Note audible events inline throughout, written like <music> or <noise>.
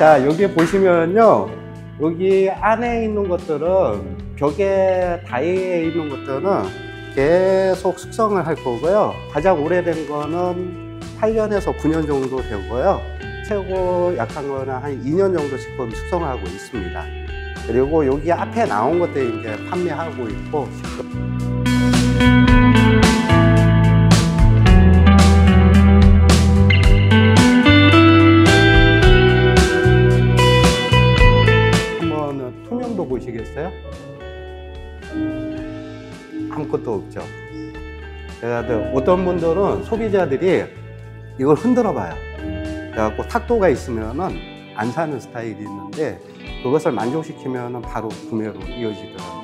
자, 여기 보시면요. 여기 안에 있는 것들은 벽에 다이에 있는 것들은 계속 숙성을 할 거고요. 가장 오래된 거는 8년에서 9년 정도 되고요. 최고 약한 거는 한 2년 정도 지금 숙성하고 있습니다. 그리고 여기 앞에 나온 것들 이제 판매하고 있고 것도 없죠. 그래서 어떤 분들은 소비자들이 이걸 흔들어 봐요. 그래갖고 탁도가 있으면은 안 사는 스타일이 있는데 그것을 만족시키면은 바로 구매로 이어지더라고요.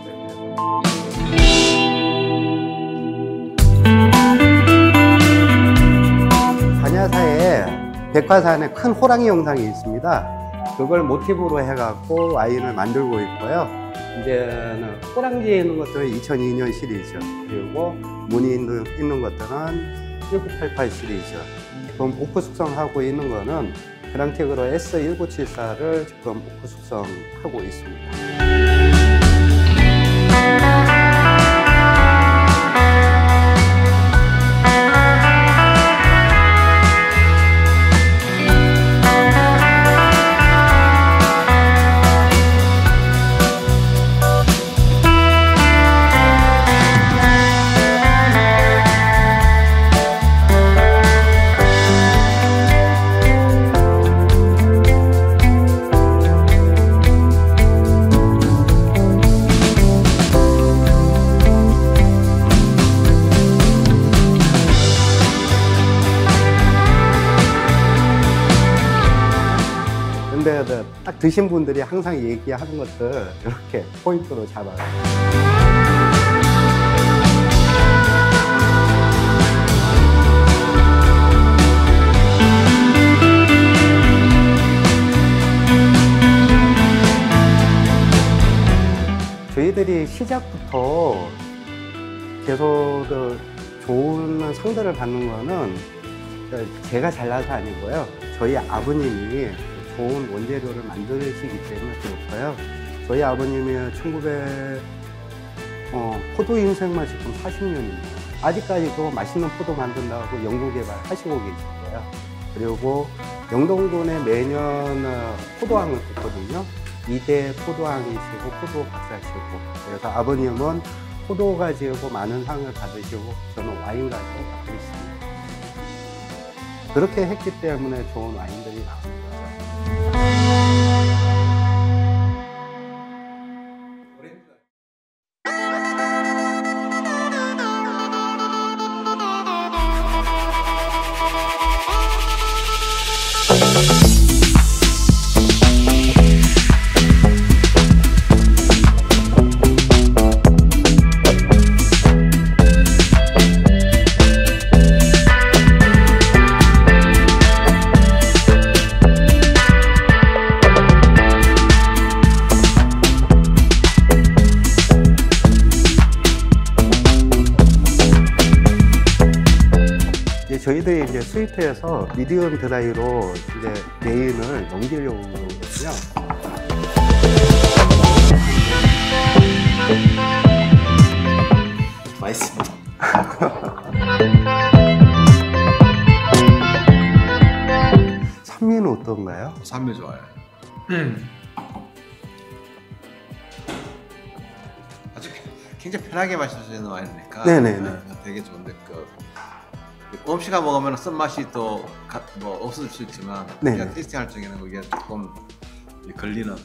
반야사에 백화산에 큰 호랑이 영상이 있습니다. 그걸 모티브로 해갖고 와인을 만들고 있고요. 이제는 호랑지에 있는 것들은 2002년 시리즈 그리고 무늬 있는, 있는 것들은 1988 시리즈 지금 오프 숙성하고 있는 거는 그랑텍으로 S1974를 지금 오프 숙성하고 있습니다. 근데 그딱 드신 분들이 항상 얘기하는 것들 이렇게 포인트로 잡아요. 저희들이 시작부터 계속 그 좋은 상들을 받는 거는 제가 잘나서 아니고요. 저희 아버님이 좋은 원재료를 만드시기 때문에 그렇고요. 저희 아버님이 1900 어, 포도 인생만 지금 40년입니다. 아직까지도 맛있는 포도 만든다고 연구 개발하시고 계시고요. 그리고 영동군에 매년 어, 포도왕을 듣거든요. 이대 포도왕이시고 포도 박사시고 그래서 아버님은 포도 가지고 많은 상을 받으시고 저는 와인 가지고 받고 있습니다. 그렇게 했기 때문에 좋은 와인들이 나옵니다. 저희들이 이제 스위트에서 미디엄 드라이로 이제 메인을 넘기려고 그러거든요. 맛있습니다. <laughs> 산미는 어떤가요? 산미 좋아요. 아주 굉장히 편하게 마실 수 있는 와인이니까 네네네. 어, 되게 좋은데 그 음식을 먹으면 쓴맛이 또 뭐 없을 수 있지만 네네. 그냥 테이스팅 할 적에는 그게 조금 걸리는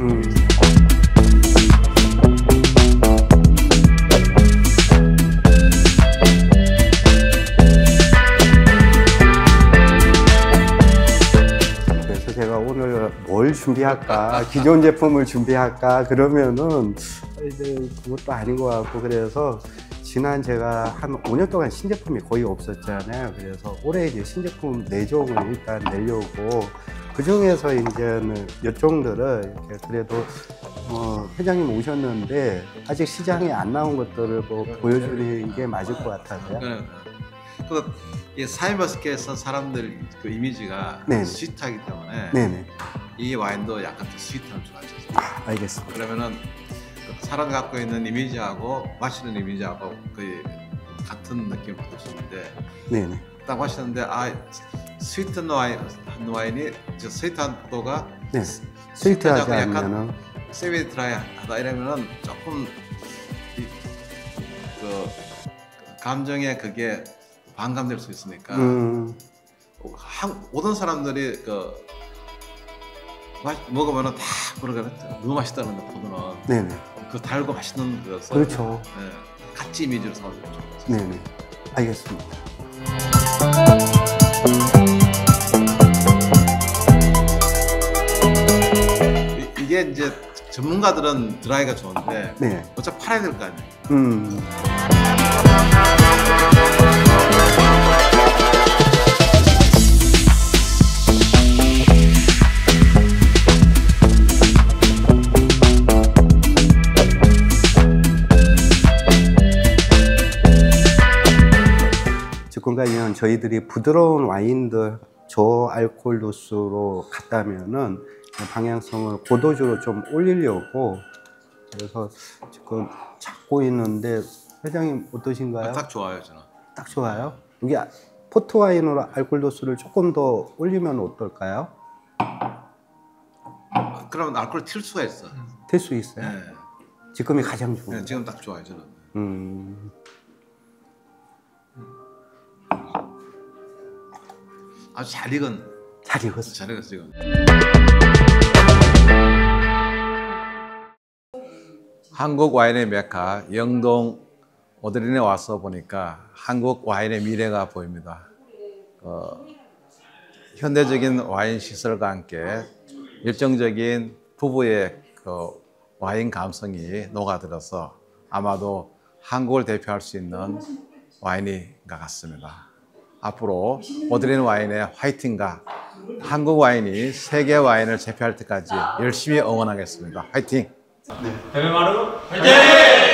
음. 느낌이 있어요. 그래서 제가 오늘 뭘 준비할까, 기존 제품을 준비할까 그러면은 이제 그것도 아닌 것 같고 그래서 지난 제가 한 5년 동안 신제품이 거의 없었잖아요. 그래서 올해 이제 신제품 4종을 일단 내려고 그 중에서 이제는 몇 종들을 이렇게 그래도 어, 회장님 오셨는데 아직 시장에 안 나온 것들을 뭐 보여주는 게 맞을 것 같아서요. 네. 그이 사이버스케에서 사람들 그 이미지가 네. 스윗하기 때문에 네네. 이이 와인도 약간 더 스위트한 줄 알죠. 아, 알겠습니다. 그러면은 그 사람 갖고 있는 이미지하고 마시는 이미지하고 거의 같은 느낌을 받을 수 있는데 네네. 딱 마시는데 아 스위트한 와인 한 와인이 저 스위트한 도가 네. 스위트하지 세미 드라이하다 이러면은 조금 이, 그 감정에 그게 반감될 수 있으니까 음, 한, 모든 사람들이 그 마, 먹으면은 다 그러거든 너무 맛있다는 거 보면은 네네. 그 달고 맛있는 그것을 그렇죠. 예, 같이 이미지로 삼으면 좋겠어요. 네네. 알겠습니다. 이- 이게 이제 전문가들은 드라이가 좋은데 네. 어차피 팔아야 될 거 아니에요. 음, 지금까지는 저희들이 부드러운 와인들 저알코올 도수로 갔다면은 방향성을 고도주로 좀 올리려고 그래서 지금 찾고 있는데 회장님 어떠신가요? 아, 딱 좋아요 저는. 딱 좋아요. 아- 포트 와인으로 알코올 도수를 조금 더 올리면 어떨까요? 그러면 알코올 튈 수가 있어. 될수 있어요. 예. 지금이 가장 좋은. 예, 지금 딱 좋아요 저는. 음, 아주 잘 익은 잘 익었어요. 잘 익었어 지금. 한국 와인의 메카 영동 오드린에 와서 보니까 한국 와인의 미래가 보입니다. 어, 현대적인 와인 시설과 함께 열정적인 부부의 그 와인 감성이 녹아들어서 아마도 한국을 대표할 수 있는 와인인 것 같습니다. 앞으로 오드린 와인의 화이팅과 한국 와인이 세계 와인을 제패할 때까지 열심히 응원하겠습니다. 화이팅! 베베마루 화이팅!